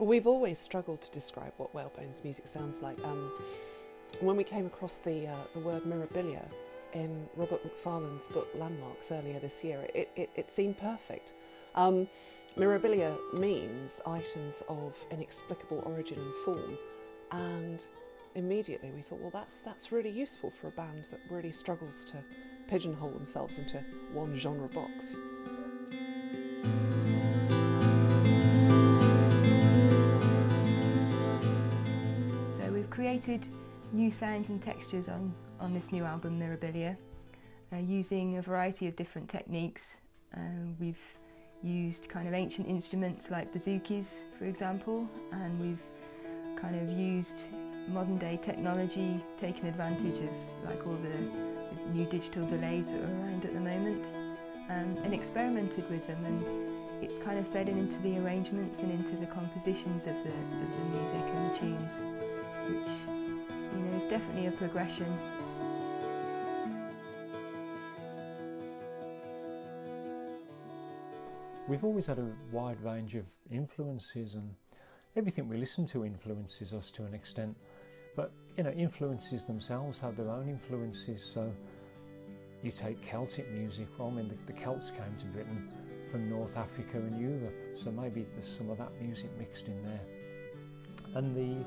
We've always struggled to describe what Whalebone's music sounds like. Um, when we came across the, uh, the word mirabilia in Robert Macfarlane's book Landmarks earlier this year, it, it, it seemed perfect. Um, mirabilia means items of inexplicable origin and form, and immediately we thought, well, that's, that's really useful for a band that really struggles to pigeonhole themselves into one genre box. Created new sounds and textures on, on this new album, Mirabilia, uh, using a variety of different techniques. Uh, we've used kind of ancient instruments like bouzoukis, for example, and we've kind of used modern day technology, taking advantage of like all the, the new digital delays that are around at the moment, um, and experimented with them. And it's kind of fed into the arrangements and into the compositions of the, of the music and the tunes, you know is definitely a progression. We've always had a wide range of influences and everything we listen to influences us to an extent. But you know, influences themselves have their own influences. So you take Celtic music, well, I mean, the, the Celts came to Britain from North Africa and Europe, so maybe there's some of that music mixed in there. And the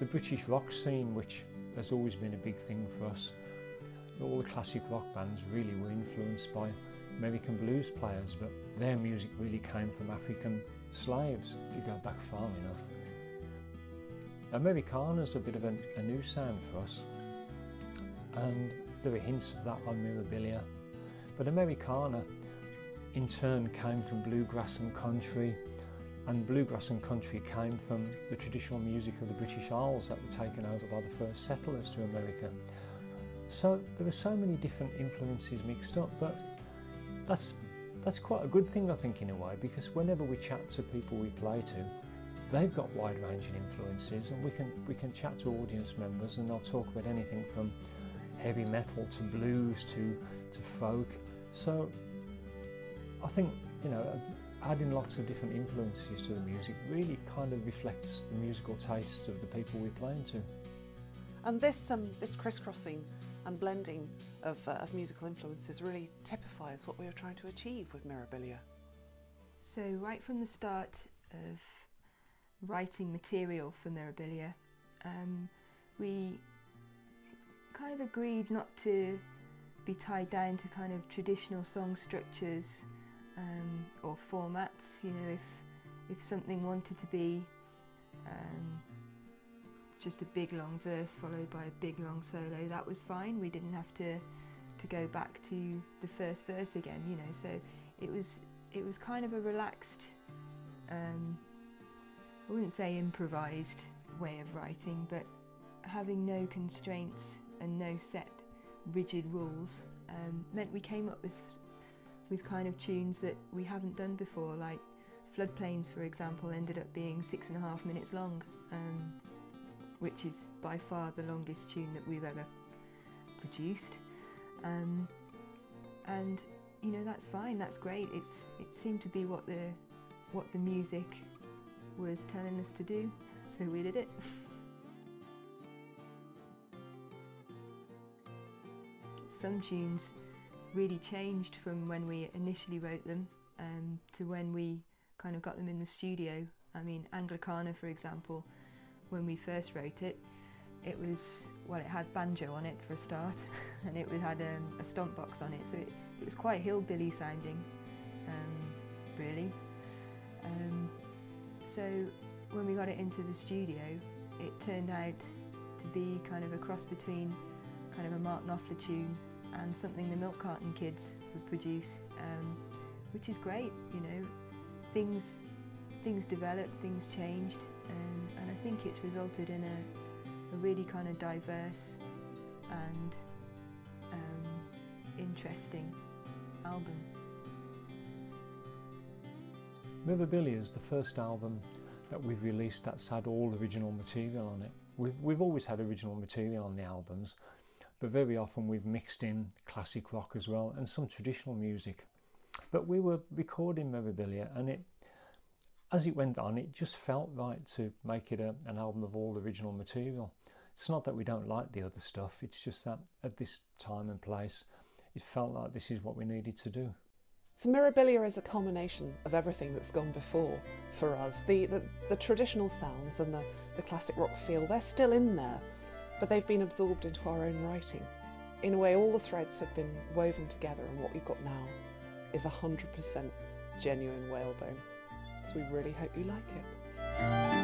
the British rock scene, which has always been a big thing for us, all the classic rock bands really were influenced by American blues players, but their music really came from African slaves, if you go back far enough. Americana's a bit of a, a new sound for us, and there are hints of that on Mirabilia. But Americana, in turn, came from bluegrass and country, and bluegrass and country came from the traditional music of the British Isles that were taken over by the first settlers to America. So there are so many different influences mixed up, but that's that's quite a good thing I think in a way because whenever we chat to people we play to, they've got wide ranging influences and we can we can chat to audience members and they'll talk about anything from heavy metal to blues to to folk. So I think you know adding lots of different influences to the music really kind of reflects the musical tastes of the people we're playing to. And this, um, this crisscrossing and blending of, uh, of musical influences really typifies what we were trying to achieve with Mirabilia. So right from the start of writing material for Mirabilia, um, we kind of agreed not to be tied down to kind of traditional song structures um, or formats. You know, if if something wanted to be um, just a big long verse followed by a big long solo, that was fine. We didn't have to to go back to the first verse again. You know, so it was it was kind of a relaxed. Um, I wouldn't say improvised way of writing, but having no constraints and no set rigid rules um, meant we came up with with kind of tunes that we haven't done before, like Floodplains, for example, ended up being six and a half minutes long, um, which is by far the longest tune that we've ever produced. Um, and you know that's fine, that's great. It's it seemed to be what the what the music was telling us to do, so we did it. Some tunes really changed from when we initially wrote them um, to when we kind of got them in the studio. I mean, Anglicana, for example, when we first wrote it, it was, well, it had banjo on it for a start, and it had um, a stomp box on it, so it, it was quite hillbilly sounding, um, really. Um, so when we got it into the studio, it turned out to be kind of a cross between kind of a Mark Knopfler tune and something the Milk Carton Kids would produce, um, which is great. You know, things things developed, things changed, um, and I think it's resulted in a, a really kind of diverse and um, interesting album. Mirabilia is the first album that we've released that's had all original material on it. We've, we've always had original material on the albums, but very often we've mixed in classic rock as well and some traditional music. But we were recording Mirabilia and it as it went on, it just felt right to make it a, an album of all original material. It's not that we don't like the other stuff, it's just that at this time and place, it felt like this is what we needed to do. So Mirabilia is a culmination of everything that's gone before for us. The, the, the traditional sounds and the, the classic rock feel, they're still in there, but they've been absorbed into our own writing. In a way, all the threads have been woven together, and what we've got now is 100% genuine whalebone. So we really hope you like it.